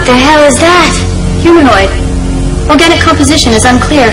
What the hell is that? Humanoid. Organic composition is unclear.